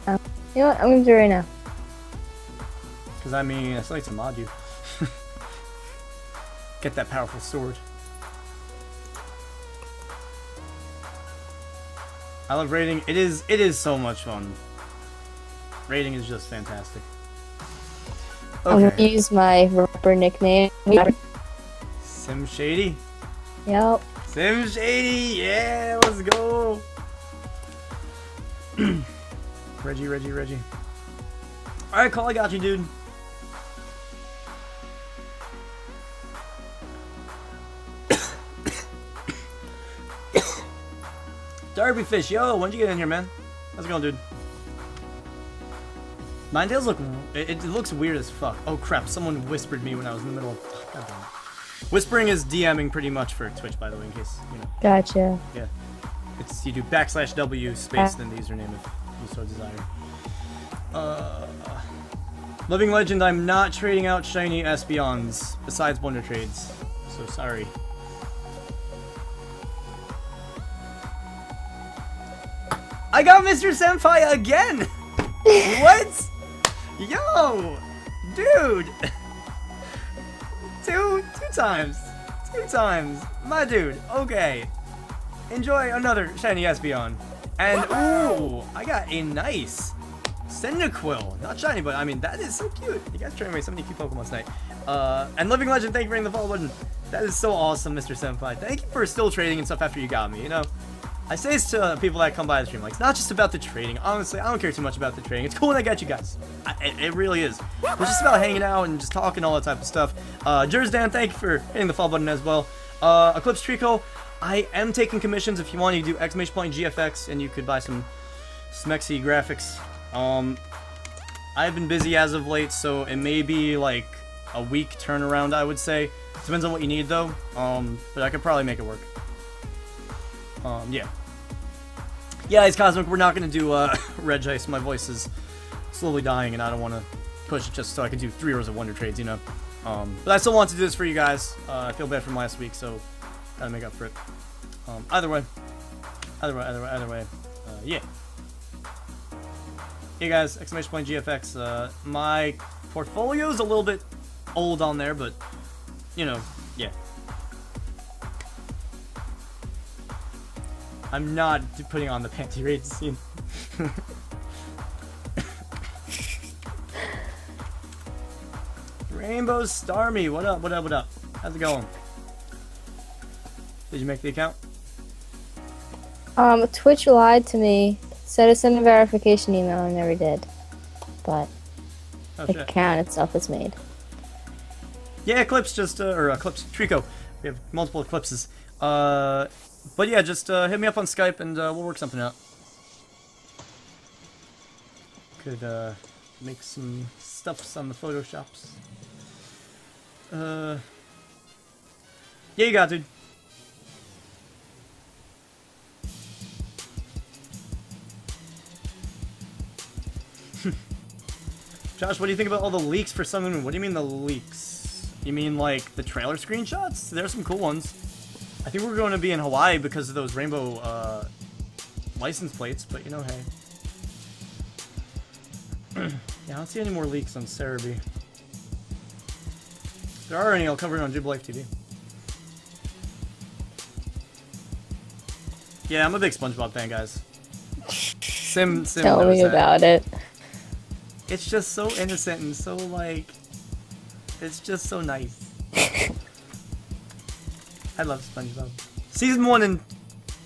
Um. You know what? I'm gonna do it right now. Because I mean, it's like to mod you. Get that powerful sword. I love raiding. It is it is so much fun. Raiding is just fantastic. Okay. I'm gonna use my rapper nickname. Sim Shady? Yep. Sim Shady, yeah, let's go. Reggie, Reggie, Reggie. Alright, call, I got you, dude. Derby Fish, yo, when'd you get in here, man? How's it going, dude? Ninetales look, it, it, looks weird as fuck. Oh crap, someone whispered me when I was in the middle of, Whispering is DMing pretty much for Twitch, by the way, in case, you know. Gotcha. Yeah. It's, you do backslash W space, uh, then the username if you so desire. Uh, Living Legend, I'm not trading out shiny Espeons, besides Wonder Trades. So sorry. I got Mr. Senpai again! what? Yo! Dude! times. Two times. My dude, okay. Enjoy another shiny Espeon. And, ooh, I got a nice Cyndaquil. Not shiny, but I mean, that is so cute. You guys trying away so many cute Pokemon tonight. Uh, and Living Legend, thank you for ringing the follow button. That is so awesome, Mr. Senpai. Thank you for still trading and stuff after you got me, you know? I say this to people that come by the stream, like, it's not just about the trading. Honestly, I don't care too much about the trading. It's cool when I got you guys. I, it, it, really is. It's just about hanging out and just talking, all that type of stuff. Uh, Jersdan, thank you for hitting the follow button as well. Uh, Eclipse Trico, I am taking commissions if you want. You do exclamation point GFX, and you could buy some Smexy graphics. Um, I've been busy as of late, so it may be like a week turnaround, I would say. Depends on what you need, though. Um, but I could probably make it work. Um, yeah. Yeah, it's Cosmic. We're not going to do uh, Regice. My voice is slowly dying, and I don't want to push it just so I can do three rows of Wonder Trades, you know? Um, but I still want to do this for you guys. Uh, I feel bad from last week, so Gotta make up for it. Um, either way. Either way, either way, either way. Uh, yeah. Hey guys, exclamation point GFX. Uh, my portfolio is a little bit old on there, but you know, I'm not putting on the panty raid scene. Rainbow Starmy, what up? What up? What up? How's it going? Did you make the account? Um, Twitch lied to me. Said to send a verification email. I never did. But Oh the shit. account itself is made. Yeah, Eclipse just uh, or Eclipse Trico. We have multiple eclipses. Uh, but yeah, just uh, hit me up on Skype and uh, we'll work something out. Could uh, make some stuffs on the photoshops. Uh, yeah, you got, it, dude. Josh, what do you think about all the leaks for Sun Moon? What do you mean the leaks? You mean like the trailer screenshots? There's some cool ones. I think we're going to be in Hawaii because of those rainbow uh, license plates, but you know, hey. yeah, I don't see any more leaks on Celebi. If there are any, I'll cover it on Jib Life TV. Yeah, I'm a big SpongeBob fan, guys. Sim, Sim Tell me that. about it. It's just so innocent and so like, it's just so nice. I love SpongeBob. Season one and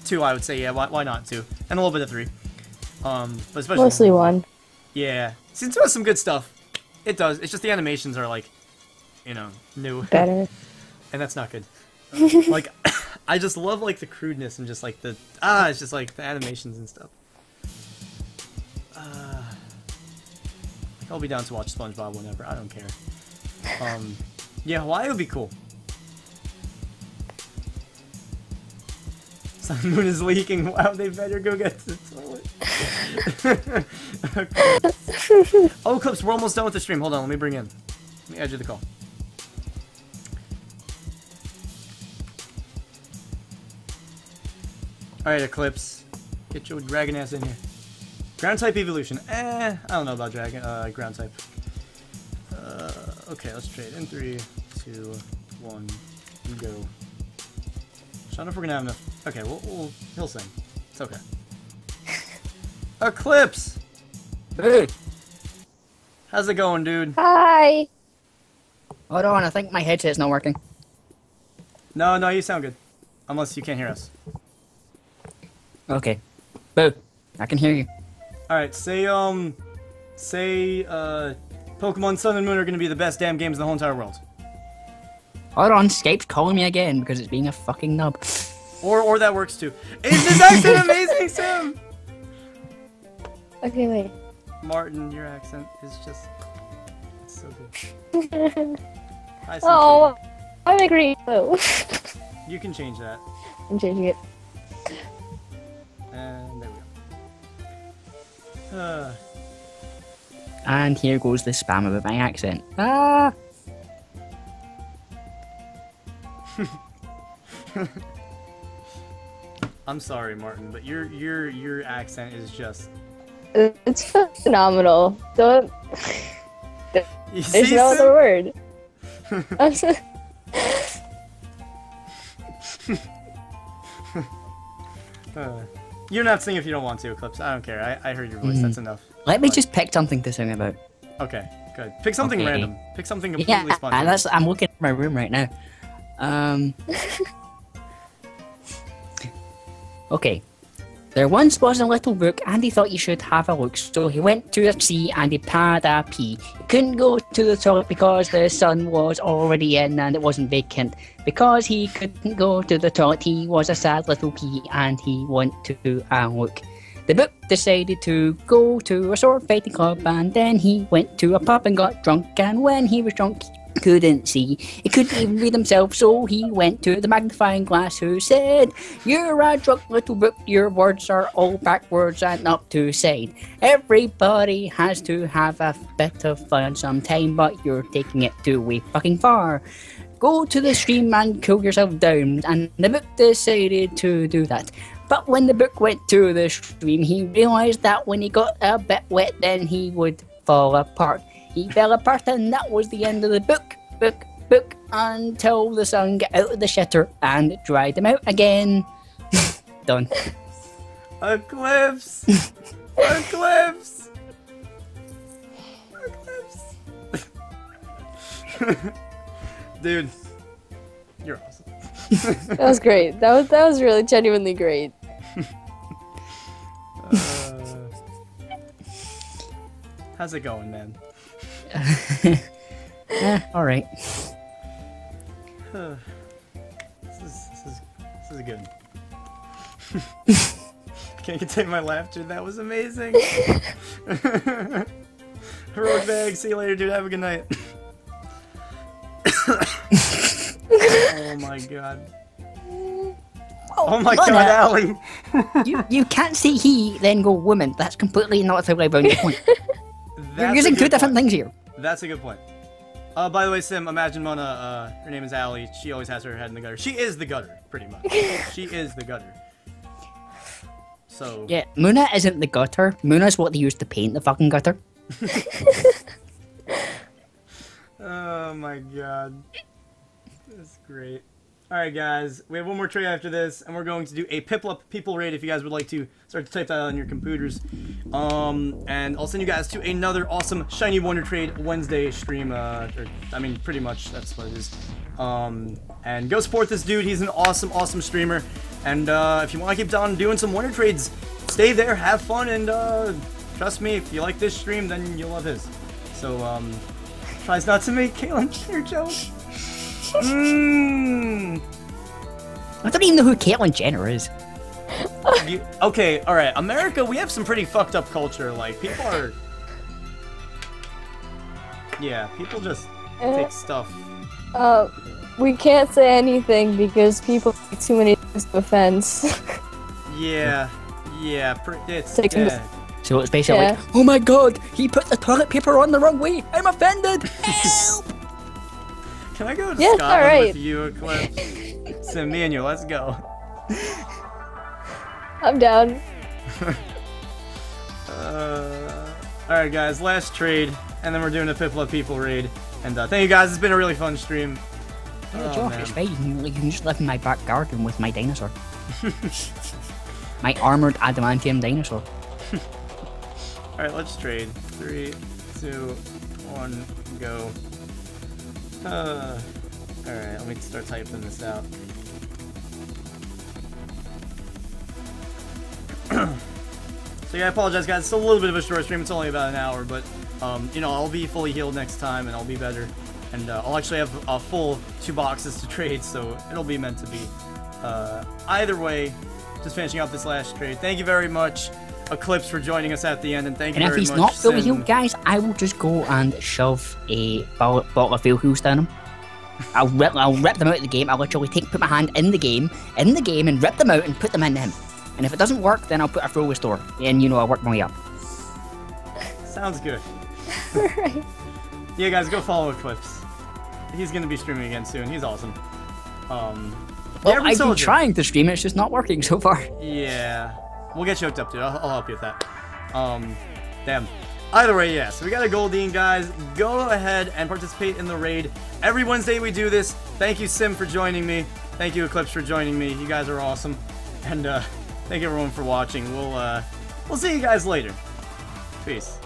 two, I would say, yeah. Why, why not two? And a little bit of three. Um, but especially Mostly one. Yeah, season two has some good stuff. It does. It's just the animations are like, you know, new, Better. and that's not good. like, I just love like the crudeness and just like the ah, it's just like the animations and stuff. Uh, I'll be down to watch SpongeBob whenever. I don't care. Um, yeah, Hawaii would be cool. Moon is leaking. Wow, they better go get the toilet. oh, Clips, we're almost done with the stream. Hold on, let me bring in. Let me add you the call. Alright, Eclipse. Get your dragon ass in here. Ground type evolution. Eh, I don't know about dragon, uh, ground type. Uh, okay, let's trade. In three, two, one, go. I don't know if we're gonna have enough. Okay, we'll, we'll he'll sing. It's okay. Eclipse! Hey, How's it going, dude? Hi. hold on, I think my headset's not working. No, no, you sound good. Unless you can't hear us. Okay. Boo, I can hear you. Alright, say, um, say, uh, Pokemon Sun and Moon are gonna be the best damn games in the whole entire world. Hold on, Skype's calling me again because it's being a fucking nub. Or, or that works too. Is this accent amazing, Sam? Okay, wait. Martin, your accent is just, it's so good. Hi, oh, I'm agree. Oh. You can change that. I'm changing it. And there we go. Uh, And here goes the spam about my accent. Ah! I'm sorry, Martin, but your your your accent is just. It's phenomenal. Don't. There's no other word. So- Uh, you're not have to sing if you don't want to, Eclipse. I don't care. I, I heard your voice. Mhm. That's enough. Let me Right. just pick something to sing about. Okay, good. Pick something Okay. random. Pick something completely Yeah, spontaneous. that's, I'm looking at my room right now. Um. okay. There once was a little brook, and he thought he should have a look. So he went to the sea and he had a pee. He couldn't go to the toilet because the sun was already in and it wasn't vacant. Because he couldn't go to the toilet, he was a sad little pea and he went to a look. The book decided to go to a sword fighting club and then he went to a pub and got drunk and when he was drunk couldn't see. He couldn't even read himself so he went to the magnifying glass who said, You're a drunk little book, your words are all backwards and up to side. Everybody has to have a bit of fun sometime but you're taking it too way fucking far. Go to the stream and cool yourself down. And the book decided to do that. But when the book went to the stream, he realized that when he got a bit wet, then he would fall apart. He fell apart, and that was the end of the book, book, book, until the sun got out of the shitter and dried him out again. Done. Eclipse! Eclipse! Eclipse! Dude, you're awesome. That was great. That was that was really genuinely great. Uh, how's it going, man? Eh, all right. This is, this is, this is good. Can't contain my laughter. That was amazing. Heroic bag. See you later, dude. Have a good night. oh my god. Oh my Lana, god, Allie. you, you can't say he, then go woman. That's completely not the way around your point. You're using two different point. things here. That's a good point. Uh, by the way, Sim, imagine Mona, uh, her name is Allie. She always has her head in the gutter. She is the gutter, pretty much. she is the gutter. So, Yeah, Muna isn't the gutter. Muna's what they used to paint the fucking gutter. oh my god. That's great. Alright, guys, we have one more trade after this, and we're going to do a Piplup People Raid if you guys would like to start to type that on your computers. Um, and I'll send you guys to another awesome Shiny Wonder Trade Wednesday stream. Uh, or, I mean, pretty much, that's what it is. Um, and go support this dude. He's an awesome, awesome streamer. And uh, if you want to keep on doing some Wonder Trades, stay there, have fun, and uh, trust me, if you like this stream, then you'll love his. So, um, tries not to make Caitlyn Jenner jokes. Mmm. I don't even know who Caitlyn Jenner is. You, okay, all right. America, we have some pretty fucked up culture. Like people are, yeah, people just take stuff. Uh, we can't say anything because people take too many things to offense. Yeah, yeah, pre- it's Take some- yeah. So it's basically Yeah. like, oh my god, he put the toilet paper on the wrong way. I'm offended. Help! Can I go to Yes, Scotland all right. with you, Eclipse? Sim, me and you, let's go. I'm down. Uh, all right, guys, last trade, and then we're doing a Piplup People raid. And uh, thank you guys. It's been a really fun stream. Yeah, Oh, Josh, man. it's fine. You can, you can just live in my back garden with my dinosaur. my armored adamantium dinosaur. All right, let's trade. Three, two, one, go. Uh, all right, let me start typing this out. so yeah, I apologize, guys. It's a little bit of a short stream. It's only about an hour, but um, you know, I'll be fully healed next time, and I'll be better. And uh, I'll actually have a full two boxes to trade, so it'll be meant to be. Uh, either way, just finishing up this last trade. Thank you very much, Eclipse, for joining us at the end, and thank you And if very he's much. not fully Sim. healed, guys, I will just go and shove a bottle, bottle of Fuel Hoost down him. I'll rip, I'll rip them out of the game. I'll literally take, put my hand in the game, in the game, and rip them out and put them into him. And if it doesn't work, then I'll put a Full Restore, and you know I'll work my way up. Sounds good. Yeah, guys, go follow Eclipse. He's gonna be streaming again soon. He's awesome. Um, Well, I've been trying to stream it, it's just not working so far. Yeah, we'll get you hooked up, dude. I'll, I'll help you with that. Um, damn. Either way, yeah. So we got a Goldeen, guys. Go ahead and participate in the raid. Every Wednesday we do this. Thank you, Sim, for joining me. Thank you, Eclipse, for joining me. You guys are awesome. And uh, thank everyone for watching. We'll uh, we'll see you guys later. Peace.